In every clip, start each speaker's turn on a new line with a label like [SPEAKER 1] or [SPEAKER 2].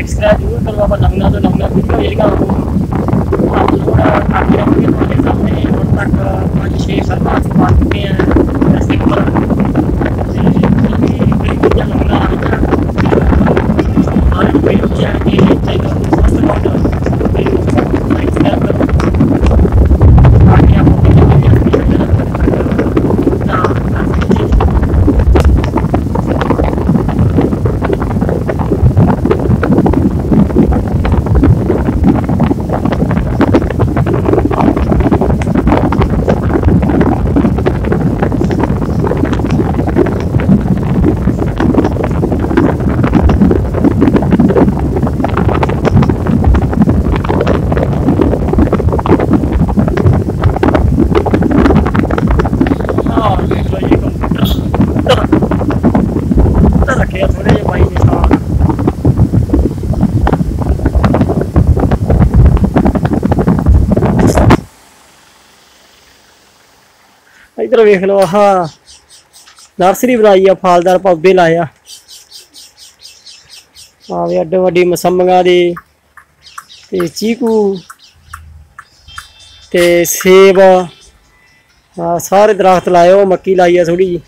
[SPEAKER 1] ਨੂੰ ਸਬਸਕ੍ਰਾਈਬ ਜ਼ਰੂਰ ਕਰੋ ਆਪਾਂ ਨਵੀਆਂ ਤੋਂ ਨਵੀਆਂ ਵੀਡੀਓ ਜਿਹੜੀਆਂ ਉਹ ਅਪਲੋਡ ਕਰਦੇ ਰਹਾਂਗੇ ਤੁਹਾਡੇ ਸਾਹਮਣੇ ਹੁਣ ਤੱਕ 5-6 ਫਿਲਮਾਂ ਅਸੀਂ ਪਾ ਚੁੱਕੇ ਹਾਂ ਸਿੰਪਲ ਤੇ ਜਿਹੜੀ ਚੀਜ਼ਾਂ ਨਵੀਆਂ ਆ ਰਹੀਆਂ ਹਰ ਇੱਕ ਵੀਡੀਓ ਚੈਨਲ ਤੇ ਚੈਨਲ ਨੂੰ ਸਬਸਕ੍ਰਾਈਬ ਕਰੋ ਤੇ ਸਬਸਕ੍ਰਾਈਬ ਕਰੋ ਬਾਕੀ ਆਪਾਂ ਵੀਡੀਓ ਜਿਹੜੀਆਂ ਤਾਂ ਅਸੀਂ ਹਾਂ ਦੇਖ ਲਓ ਜੀ ਕੰਪਿਊਟਰ ਤਾਂ ਰੱਖਿਆ ਥੋੜੇ ਜਿਹੇ ਬਾਈ ਨੇ ਸਾਲ ਇਧਰ ਵੇਖ ਲਓ, ਆਹ। ਨਰਸਰੀ ਬਣਾਈ ਆ, ਫਲਦਾਰ ਪੌਦੇ ਲਾਏ ਆ। ਵੀ ਅੱਡੇ ਵੱਡੀ ਮਸੰਮੀਆਂ ਦੇ, ਤੇ ਚੀਕੂ, ਤੇ ਸੇਬ। ਹਾਂ ਸਾਰੇ ਦਰਖਤ ਲਾਏ, ਉਹ ਮੱਕੀ ਲਾਈ ਆ ਥੋੜੀ ਜੀ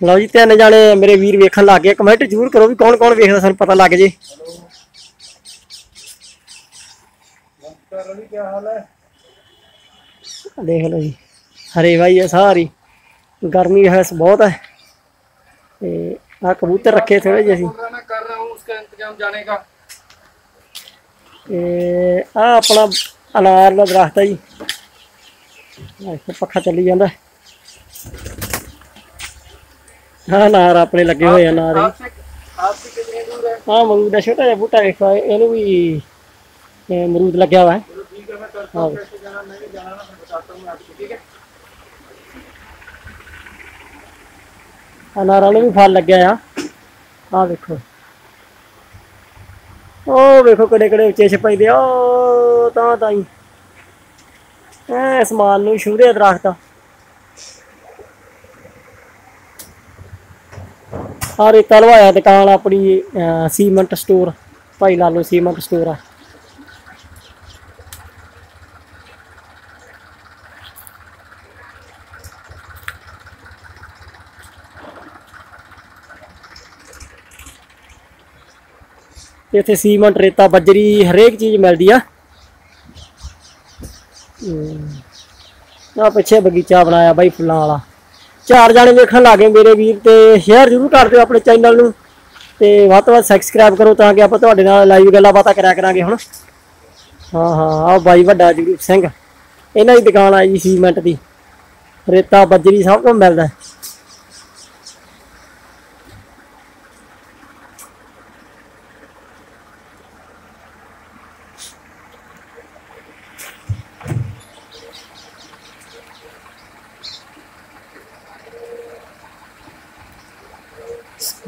[SPEAKER 1] ਲਓ ਜੀ, ਤਿੰਨ ਜਾਣੇ ਮੇਰੇ ਵੀਰ ਵੇਖਣ ਲੱਗ ਗਏ। ਕਮੈਂਟ ਜ਼ਰੂਰ ਕਰੋ ਵੀ ਕੌਣ ਕੌਣ ਵੇਖਦਾ, ਸਾਨੂੰ ਪਤਾ ਲੱਗ ਜੇ। ਦੇਖ ਲਓ ਜੀ ਹਰੇਵਾਈ ਹੈ ਸਾਰੀ ਗਰਮੀ ਹੈ ਬਹੁਤ ਹੈ। ਤੇ ਆ ਕਬੂਤਰ ਰੱਖੇ ਥੋੜੇ ਜਿਹੇ ਅਸੀਂ। ਆ ਆਪਣਾ ਅਨਾਰ ਦਾ ਦਰਖਤ ਹੈ ਜੀ। ਇੱਥੇ ਪੱਖਾ ਚੱਲੀ ਜਾਂਦਾ। ਹਾਂ ਅਨਾਰ ਆਪਣੇ ਲੱਗੇ ਹੋਏ ਅਨਾਰ
[SPEAKER 2] ਆਪਸੇ ਕਿੰਨੇ ਦੂਰ ਹੈ?
[SPEAKER 1] ਹਾਂ ਮਰੂਦ ਦਾ ਛੋਟਾ ਜਿਹਾ ਬੂਟਾ ਵੇਖੋ ਇਹਨੂੰ ਵੀ ਮਰੂਦ ਲੱਗਿਆ ਹੋਇਆ ਹੈ।
[SPEAKER 2] ਠੀਕ ਹੈ ਮੈਂ ਕਰਤਾ
[SPEAKER 1] ਅਨਾਰਾਂ ਨੂੰ ਵੀ ਫਲ ਲੱਗਿਆ ਆ। ਆ ਵੇਖੋ। ਉਹ ਵੇਖੋ ਕਿਹੜੇ ਕਿਹੜੇ ਉੱਚੇ ਛਪਾਈਦੇ ਦੇ ਉਹ ਤਾਂ ਤਾਂ ਹੀ। ਐ ਅਸਮਾਨ ਨੂੰ ਛੂਦੇ ਦਰਖਤ। ਆ ਰੇਤਾ ਲਵਾਇਆ ਦੁਕਾਨ ਆਪਣੀ ਅਹ, ਸੀਮੈਂਟ ਸਟੋਰ। ਭਾਈ ਲਾਲੋ ਸੀਮੈਂਟ ਸਟੋਰ ਆ। ਇੱਥੇ ਸੀਮੈਂਟ, ਰੇਤਾ, ਬੱਜਰੀ ਹਰੇਕ ਚੀਜ਼ ਮਿਲਦੀ ਆ। ਆ ਪਿੱਛੇ ਬਗੀਚਾ ਬਣਾਇਆ ਬਾਈ ਫੁੱਲਾਂ ਵਾਲਾ। ਚਾਰ ਜਾਣੇ ਵੇਖਣ ਲੱਗੇ ਮੇਰੇ ਵੀਰ ਤੇ, ਸ਼ੇਅਰ ਜ਼ਰੂਰ ਕਰ ਦਿਓ ਆਪਣੇ ਚੈਨਲ ਨੂੰ। ਤੇ ਵੱਧ ਤੋਂ ਵੱਧ ਸਬਸਕ੍ਰਾਈਬ ਕਰੋ ਤਾਂ ਕਿ ਆਪਾਂ ਤੁਹਾਡੇ ਨਾਲ ਲਾਈਵ ਗੱਲਾਂ ਬਾਤਾਂ ਕਰਿਆ ਕਰਾਂਗੇ ਹੁਣ। ਹਾਂ ਹਾਂ ਆ ਬਾਈ ਵੱਡਾ ਜਗਰੂਪ ਸਿੰਘ। ਇਹਨਾਂ ਦੀ ਦੁਕਾਨ ਆ ਜੀ ਸੀਮੈਂਟ ਦੀ। ਰੇਤਾ, ਬੱਜਰੀ ਸਭ ਕੁਝ ਮਿਲਦਾ।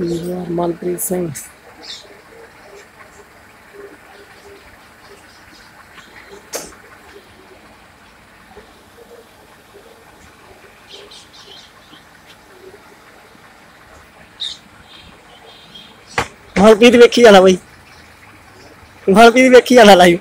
[SPEAKER 1] ਹੈ। ਸਰਦਾਰ ਮਨਪ੍ਰੀਤ ਸਿੰਘ ਮਨਪ੍ਰੀਤ ਵੇਖੀ ਜਾਣਾ ਬਈ ਮਨਪ੍ਰੀਤ ਵੇਖੀ ਜਾਣਾ ਲਾਈਵ